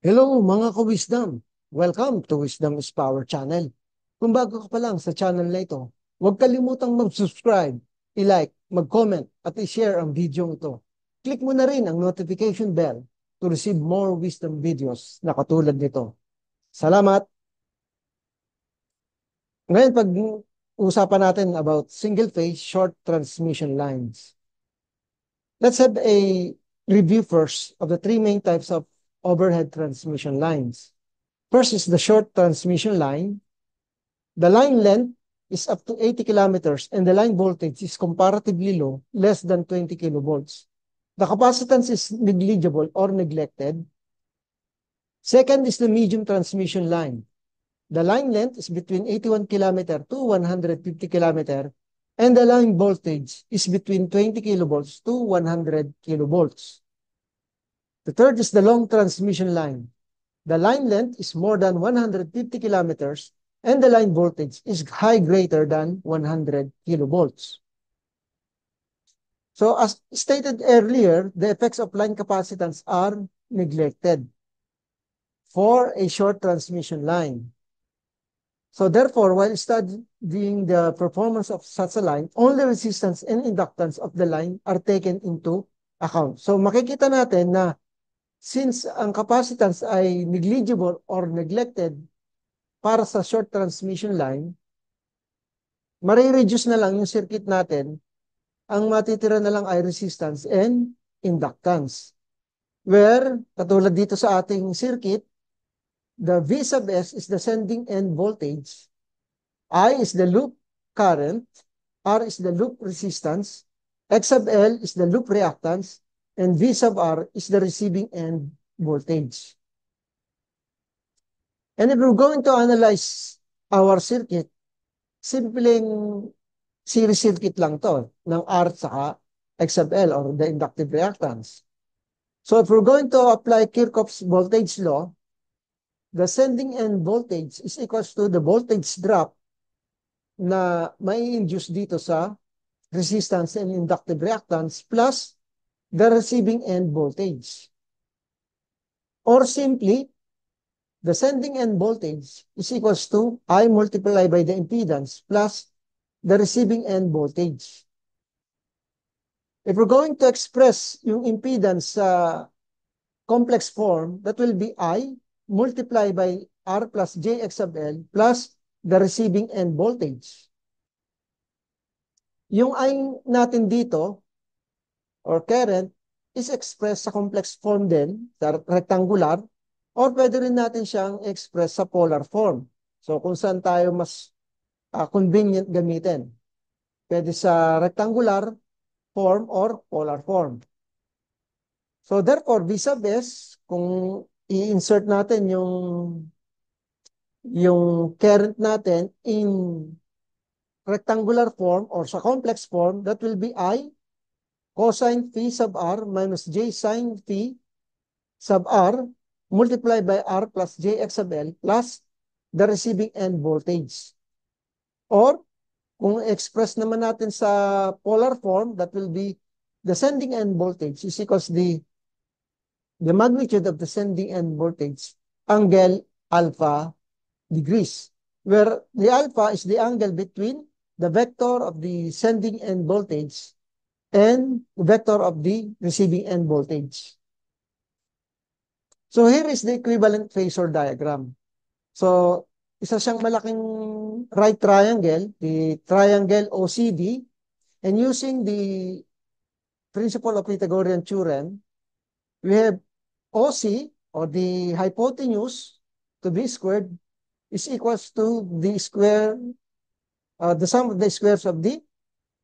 Hello mga ka-wisdom! Welcome to Wisdom is Power channel. Kung bago ka pa lang sa channel na ito, huwag kalimutang mag-subscribe, i-like, mag-comment at i-share ang video ito. Click mo na rin ang notification bell to receive more wisdom videos na katulad nito. Salamat! Ngayon pag-usapan natin about single-phase short transmission lines. Let's have a review first of the three main types of overhead transmission lines. First is the short transmission line. The line length is up to 80 kilometers and the line voltage is comparatively low, less than 20 kilovolts. The capacitance is negligible or neglected. Second is the medium transmission line. The line length is between 81 kilometer to 150 kilometer and the line voltage is between 20 kilovolts to 100 kilovolts. The third is the long transmission line. The line length is more than 150 kilometers and the line voltage is high greater than 100 kilovolts. So as stated earlier, the effects of line capacitance are neglected for a short transmission line. So therefore, while studying the performance of such a line, only resistance and inductance of the line are taken into account. So makikita natin na since ang capacitance ay negligible or neglected para sa short transmission line, marireduce na lang yung circuit natin, ang matitira na lang ay resistance and inductance. Where, katulad dito sa ating circuit, the V sub S is the sending end voltage, I is the loop current, R is the loop resistance, X sub L is the loop reactance, and V sub R is the receiving end voltage. And if we're going to analyze our circuit, simpleng series circuit lang to ng R saka X sub L or the inductive reactance. So if we're going to apply Kirchhoff's voltage law, the sending end voltage is equals to the voltage drop na may induce dito sa resistance and inductive reactance plus the receiving end voltage. Or simply, the sending end voltage is equals to I multiplied by the impedance plus the receiving end voltage. If we're going to express yung impedance sa complex form, that will be I multiplied by R plus JX sub L plus the receiving end voltage. Yung I natin dito, or current is expressed sa complex form din, rectangular, or pwede rin natin siyang express sa polar form. So kung saan tayo mas uh, convenient gamitin. Pwede sa rectangular form or polar form. So therefore, V sub S, kung i-insert natin yung yung current natin in rectangular form or sa complex form, that will be I cosine phi sub r minus j sine phi sub r multiplied by r plus jx sub l plus the receiving end voltage. Or, kung express naman natin sa polar form, that will be the sending end voltage is equals the the magnitude of the sending end voltage angle alpha degrees, where the alpha is the angle between the vector of the sending end voltage and vector of the receiving end voltage. So here is the equivalent phasor diagram. So isa siyang malaking right triangle, the triangle OCD, and using the principle of Pythagorean theorem, we have OC, or the hypotenuse, to be squared is equals to the square, uh, the sum of the squares of the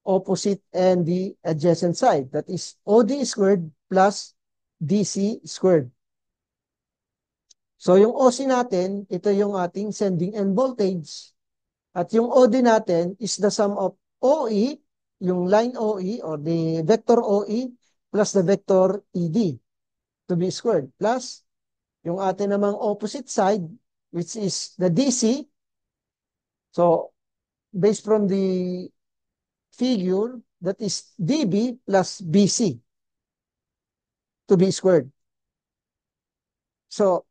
opposite and the adjacent side. That is OD squared plus DC squared. So yung OC natin, ito yung ating sending end voltage. At yung OD natin is the sum of OE, yung line OE or the vector OE plus the vector ED to be squared. Plus yung atin namang opposite side which is the DC. So based from the figure that is dB plus BC to be squared. So,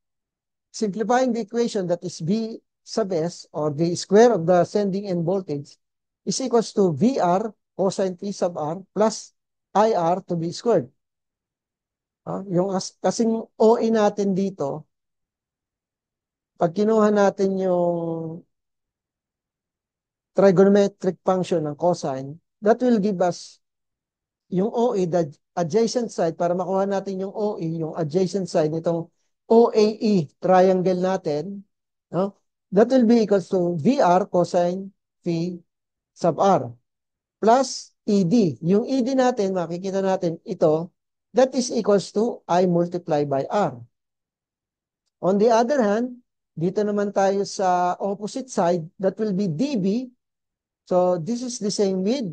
simplifying the equation that is V sub S or the square of the sending end voltage is equals to VR cosine P sub R plus IR to be squared. Uh, yung as, kasing OE natin dito, pag kinuha natin yung trigonometric function ng cosine, that will give us yung OE, the adjacent side, para makuha natin yung OE, yung adjacent side nitong OAE triangle natin, no? that will be equals to VR cosine phi sub R plus ED. Yung ED natin, makikita natin ito, that is equals to I multiply by R. On the other hand, dito naman tayo sa opposite side, that will be DB. So this is the same with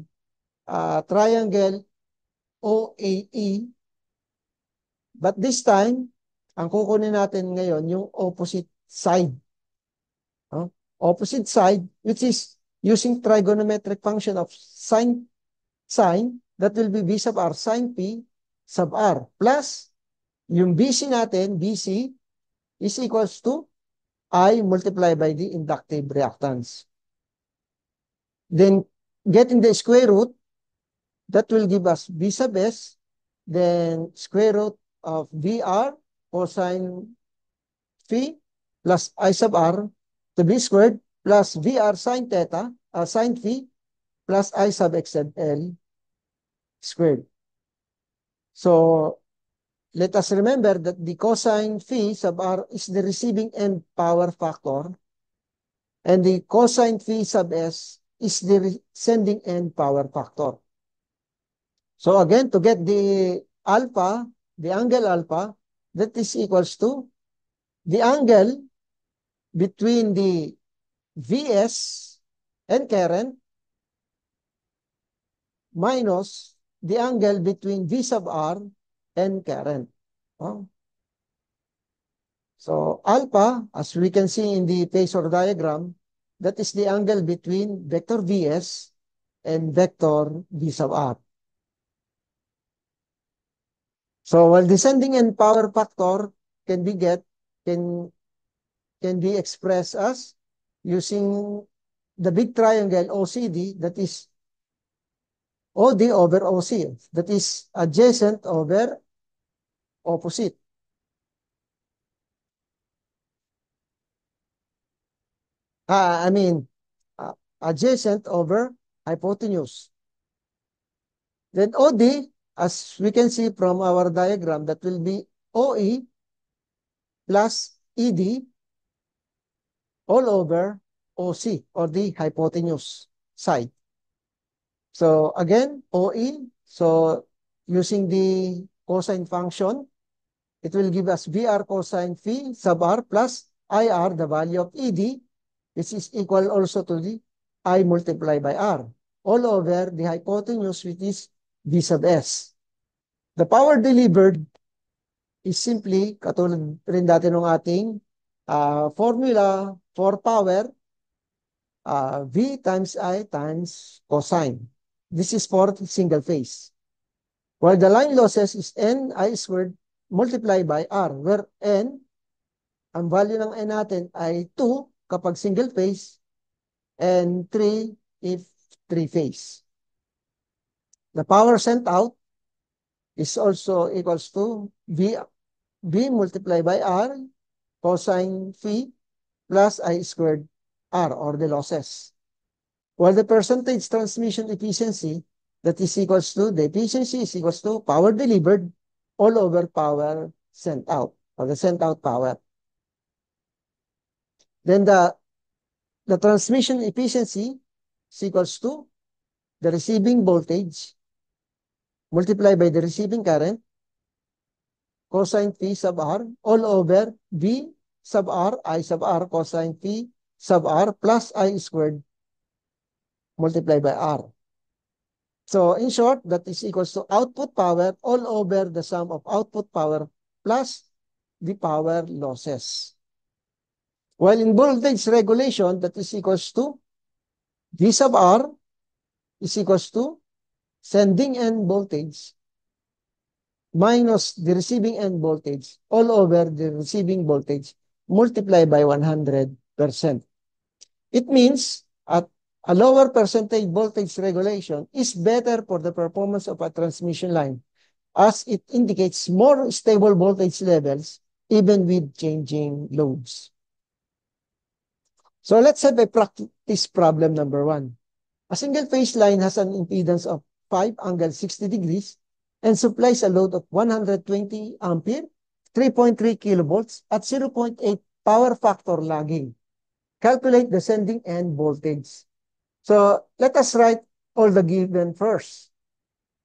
uh, triangle OAE. But this time, ang kukunin natin ngayon, yung opposite side. Huh? Opposite side, which is using trigonometric function of sine, sine, that will be B sub R sine P sub R. Plus, yung BC natin, BC, is equals to I multiplied by the inductive reactance. Then, getting the square root, that will give us V sub S, then square root of VR cosine phi plus I sub R to be squared plus VR sine theta, uh, sine phi plus I sub x sub L squared. So, let us remember that the cosine phi sub r is the receiving end power factor and the cosine phi sub s is the sending end power factor. So again, to get the alpha, the angle alpha, that is equals to the angle between the Vs and current minus the angle between V sub R and current. Oh. So alpha, as we can see in the phasor diagram, that is the angle between vector Vs and vector V sub R. So while descending and power factor can be get can can be expressed as using the big triangle OCD that is OD over OC that is adjacent over opposite. Uh, I mean, uh, adjacent over hypotenuse. Then OD, as we can see from our diagram, that will be OE plus ED all over OC or the hypotenuse side. So again, OE, so using the cosine function, it will give us VR cosine phi sub r plus IR, the value of ED, which is equal also to the I multiply by R, all over the hypotenuse, which is V sub S. The power delivered is simply, katulad rin dati ng ating uh, formula for power, uh, V times I times cosine. This is for single phase. While the line losses is N I squared multiplied by R, where N, ang value ng N natin ay 2 kapag single phase and 3 if three phase. The power sent out is also equals to V, V multiplied by R cosine phi plus I squared R or the losses. While the percentage transmission efficiency that is equals to the efficiency is equals to power delivered all over power sent out or the sent out power. Then the the transmission efficiency is equals to the receiving voltage multiplied by the receiving current cosine phi sub r all over v sub r i sub r cosine phi sub r plus i squared multiplied by r. So in short, that is equals to output power all over the sum of output power plus the power losses. While in voltage regulation, that is equals to V sub R is equals to sending end voltage minus the receiving end voltage all over the receiving voltage multiplied by 100%. It means at a lower percentage voltage regulation is better for the performance of a transmission line as it indicates more stable voltage levels even with changing loads. So let's have a practice problem number one. A single phase line has an impedance of 5 angle 60 degrees and supplies a load of 120 ampere, 3.3 kilovolts at 0.8 power factor lagging. Calculate the sending end voltage. So let us write all the given first.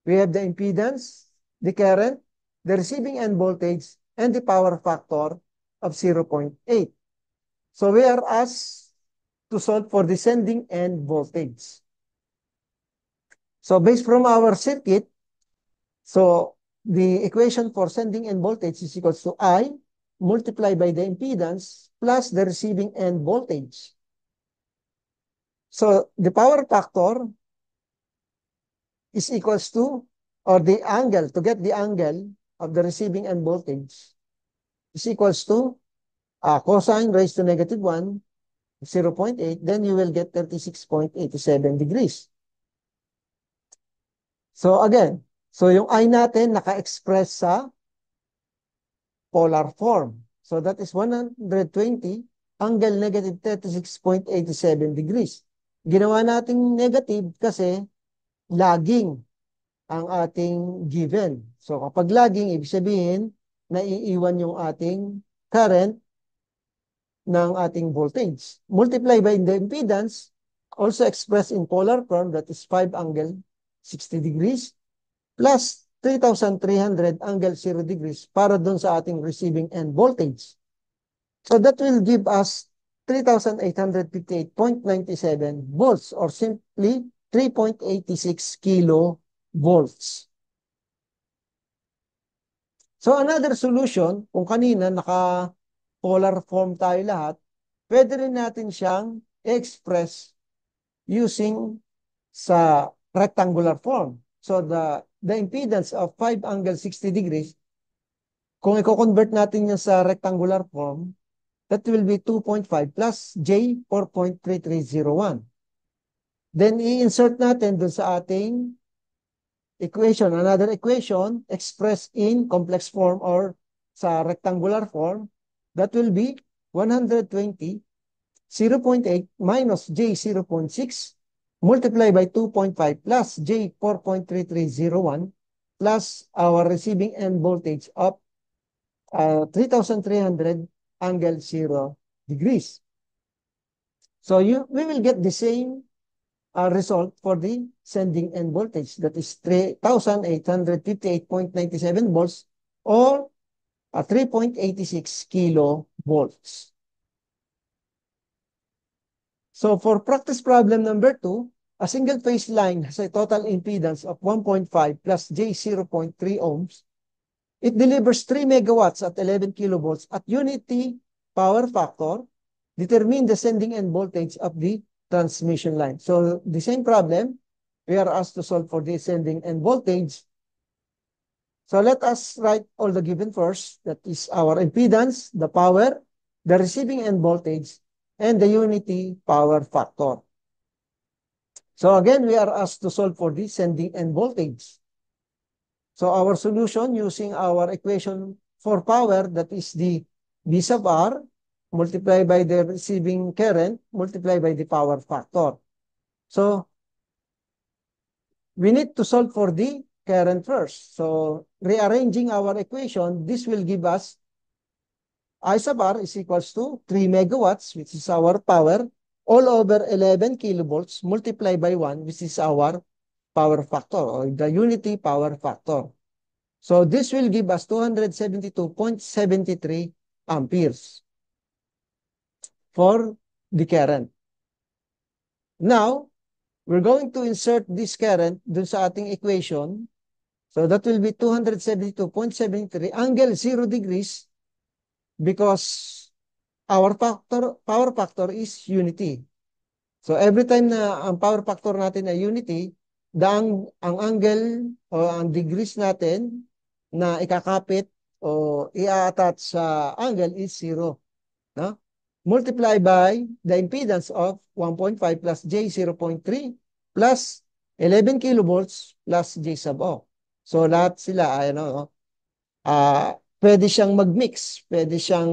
We have the impedance, the current, the receiving end voltage, and the power factor of 0.8. So we are asked to solve for the sending end voltage. So based from our circuit, so the equation for sending end voltage is equals to I multiplied by the impedance plus the receiving end voltage. So the power factor is equals to, or the angle, to get the angle of the receiving end voltage is equals to uh, cosine raised to negative 1, 0 0.8, then you will get 36.87 degrees. So again, so yung I natin naka-express sa polar form. So that is 120 angle negative 36.87 degrees. Ginawa nating negative kasi lagging ang ating given. So kapag lagging, ibig sabihin, naiiwan yung ating current ng ating voltage. Multiply by the impedance, also expressed in polar form, that is 5 angle 60 degrees, plus 3,300 angle 0 degrees para dun sa ating receiving end voltage. So that will give us 3,858.97 volts or simply 3.86 kilo volts. So another solution, kung kanina naka-polar form tayo lahat, pwede rin natin siyang express using sa rectangular form. So the, the impedance of 5 angle 60 degrees, kung i-convert natin yan sa rectangular form, that will be 2.5 plus J 4.3301. Then i-insert natin dun sa ating equation, another equation expressed in complex form or sa rectangular form, that will be 120 0.8 minus J 0.6 multiplied by 2.5 plus J 4.3301 plus our receiving end voltage of uh, 3,300 angle 0 degrees. So you we will get the same uh, result for the sending end voltage. That is 3,858.97 volts or uh, 3.86 kilovolts. So for practice problem number two, a single phase line has a total impedance of 1.5 plus J 0.3 ohms. It delivers 3 megawatts at 11 kilovolts at unity power factor. Determine the sending end voltage of the transmission line. So the same problem, we are asked to solve for the sending end voltage. So let us write all the given first. That is our impedance, the power, the receiving end voltage, and the unity power factor. So again, we are asked to solve for the sending end voltage. So our solution using our equation for power, that is the V sub R, multiplied by the receiving current, multiplied by the power factor. So, we need to solve for the current first. So, rearranging our equation, this will give us I sub R is equals to 3 megawatts, which is our power, all over 11 kilovolts multiplied by 1, which is our power factor, or the unity power factor. So, this will give us 272.73 amperes for the current. Now, we're going to insert this current dun sa ating equation. So that will be 272.73 angle 0 degrees because our factor power factor is unity. So every time na ang power factor natin ay unity, ang, ang angle o ang degrees natin na ikakapit o i-attach sa angle is 0. no? multiply by the impedance of 1.5 plus J 0.3 plus 11 kilovolts plus J sub O. So lahat sila ay ano, uh, pwede siyang mag-mix, pwede siyang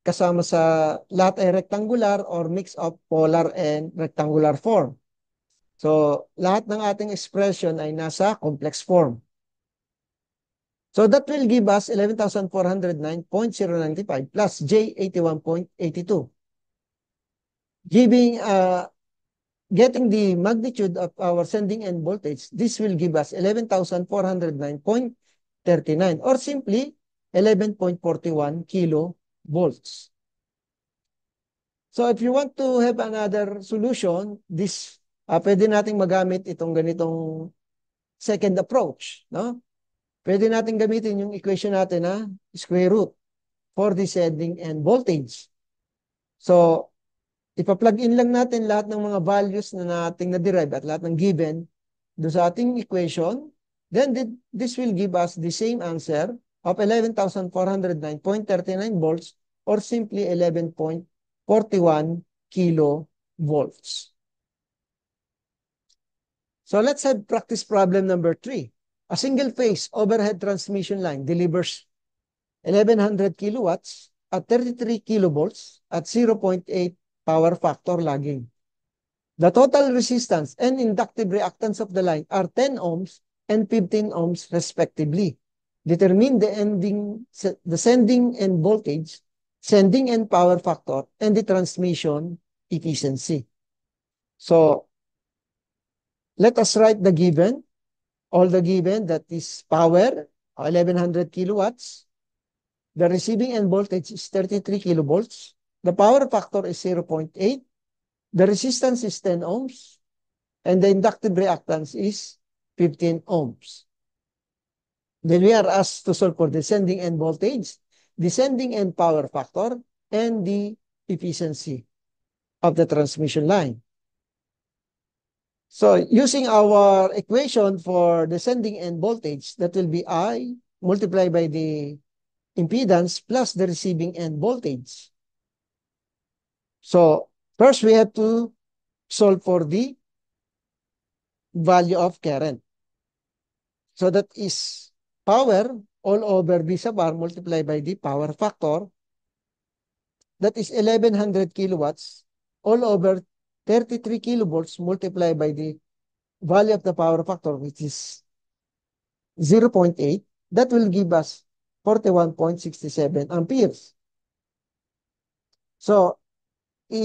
kasama sa lahat ay rectangular or mix of polar and rectangular form. So lahat ng ating expression ay nasa complex form. So that will give us 11,409.095 plus J81.82. Giving, uh, getting the magnitude of our sending end voltage, this will give us 11,409.39 or simply 11.41 kilovolts. So if you want to have another solution, this uh, pwede nating magamit itong ganitong second approach, no? pwede natin gamitin yung equation natin na square root for descending and voltage. So, ipa-plug in lang natin lahat ng mga values na nating na-derive at lahat ng given do sa ating equation. Then, this will give us the same answer of 11,409.39 volts or simply 11.41 kilovolts. So, let's have practice problem number three. A single-phase overhead transmission line delivers 1100 kilowatts at 33 kilovolts at 0.8 power factor lagging. The total resistance and inductive reactance of the line are 10 ohms and 15 ohms respectively. Determine the ending, the sending end voltage, sending end power factor, and the transmission efficiency. So, let us write the given all the given, that is power, 1100 kilowatts. The receiving end voltage is 33 kilovolts. The power factor is 0.8. The resistance is 10 ohms. And the inductive reactance is 15 ohms. Then we are asked to solve for descending end voltage, descending end power factor, and the efficiency of the transmission line. So using our equation for descending end voltage, that will be I multiplied by the impedance plus the receiving end voltage. So first we have to solve for the value of current. So that is power all over V sub R multiplied by the power factor. That is 1100 kilowatts all over 33 kilovolts multiplied by the value of the power factor, which is 0.8, that will give us 41.67 amperes. So, i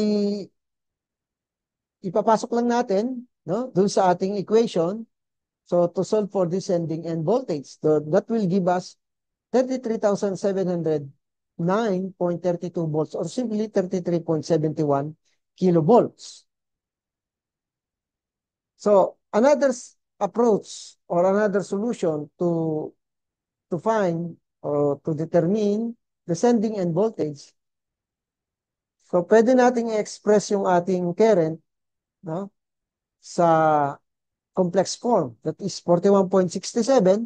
ipapasok lang natin no, dun sa ating equation. So, to solve for descending end voltage, so that will give us 33,709.32 volts or simply 33.71 kilovolts. So another approach or another solution to to find or to determine the sending end voltage. So pwede nating i-express yung ating current no, sa complex form. That is 41.67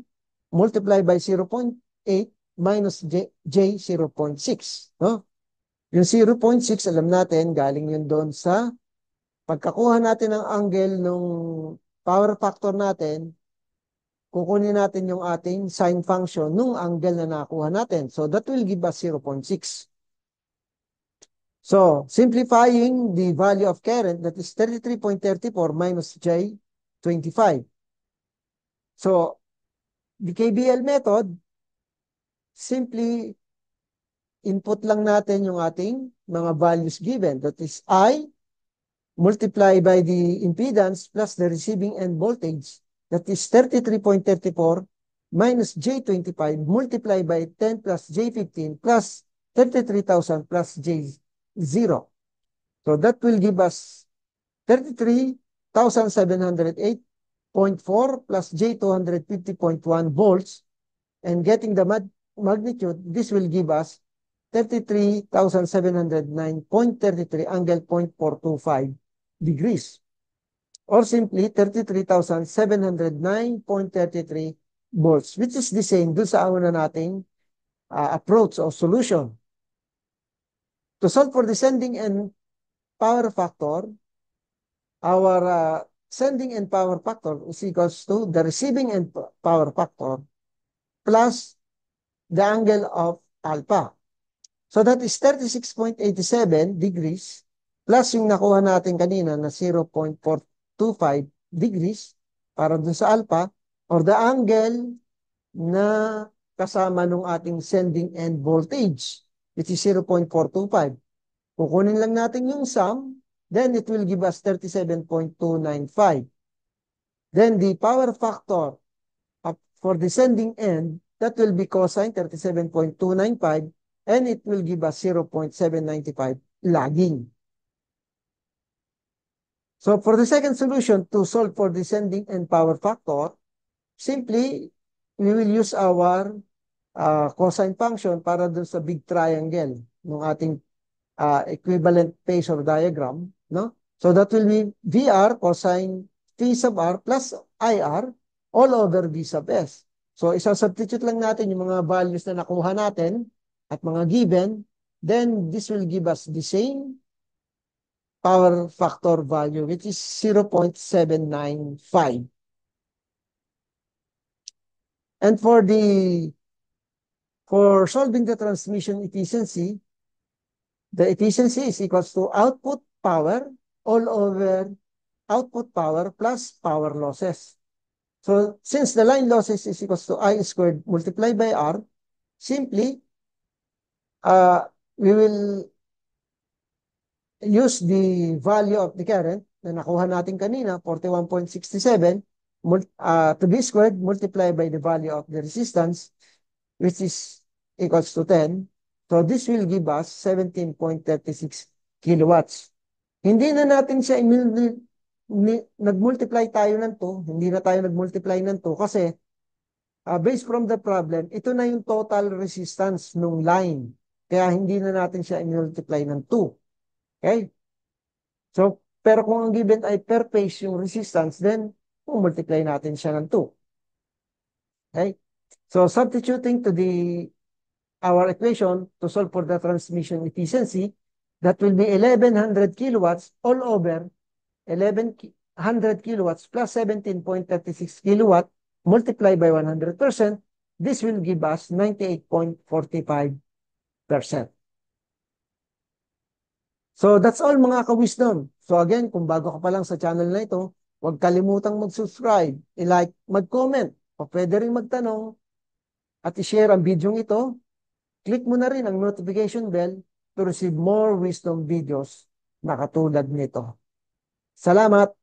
multiplied by 0.8 minus J, J 0.6. No? Yung 0.6, alam natin, galing yun doon sa Pagkakuha natin ng angle ng power factor natin, kukunin natin yung ating sine function nung angle na nakuha natin. So that will give us 0.6. So, simplifying the value of current, that is 33.34 minus J, 25. So, the KBL method, simply input lang natin yung ating mga values given. That is I multiply by the impedance plus the receiving end voltage, that is 33.34 minus J25 multiply by 10 plus J15 plus 33,000 plus J0. So that will give us 33,708.4 plus J250.1 volts. And getting the magnitude, this will give us 33,709.33 angle 0.425 degrees or simply 33,709.33 volts which is the same dun sa una nating uh, approach or solution. To solve for the sending end power factor, our uh, sending end power factor is equals to the receiving end power factor plus the angle of alpha. So that is 36.87 degrees plus yung nakuha natin kanina na 0.425 degrees para dun sa alpha or the angle na kasama nung ating sending end voltage which is 0.425. Kukunin lang natin yung sum, then it will give us 37.295. Then the power factor for the sending end, that will be cosine 37.295 and it will give us 0.795 lagging. So for the second solution to solve for descending and power factor, simply we will use our uh, cosine function para dun sa big triangle ng ating uh, equivalent phasor diagram. No? So that will be VR cosine T sub R plus IR all over V sub S. So isa-substitute lang natin yung mga values na nakuha natin at mga given. Then this will give us the same power factor value, which is 0.795. And for the for solving the transmission efficiency, the efficiency is equals to output power all over output power plus power losses. So since the line losses is equals to I squared multiplied by R, simply uh, we will use the value of the current na nakuha natin kanina, 41.67, uh, to be squared multiplied by the value of the resistance, which is equals to 10. So this will give us 17.36 kilowatts. Hindi na natin siya nag-multiply tayo ng 2, hindi na tayo nag-multiply ng 2 kasi uh, based from the problem, ito na yung total resistance ng line. Kaya hindi na natin siya i-multiply ng 2. Okay? So, pero kung ang given ay per phase yung resistance, then multiply natin siya ng 2. Okay? So, substituting to the our equation to solve for the transmission efficiency, that will be 1100 kilowatts all over 1100 kilowatts plus 17.36 kilowatt multiplied by 100%, this will give us 98.45%. So that's all mga ka-wisdom. So again, kung bago ka pa lang sa channel na ito, huwag kalimutang mag-subscribe, i-like, mag-comment, o pwede rin magtanong at i-share ang video ito. Click mo na rin ang notification bell to receive more wisdom videos na katulad nito. Salamat!